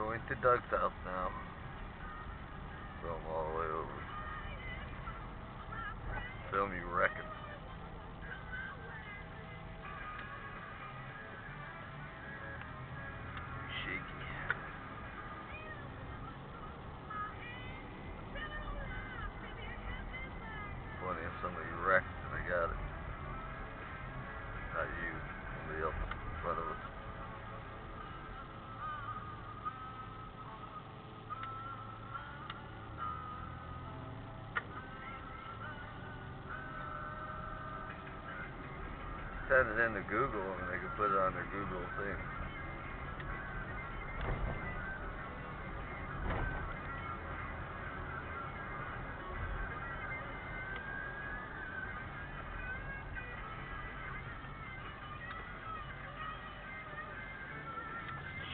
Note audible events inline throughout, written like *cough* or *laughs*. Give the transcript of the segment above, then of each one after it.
Going to Doug's house now. Film all the way over. Film you wrecking. Shaky. Funny if somebody wrecked and they got it. Send it into Google and they can put it on their Google thing.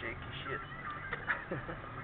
Shaky shit. *laughs*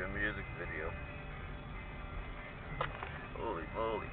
Make a music video. Holy moly.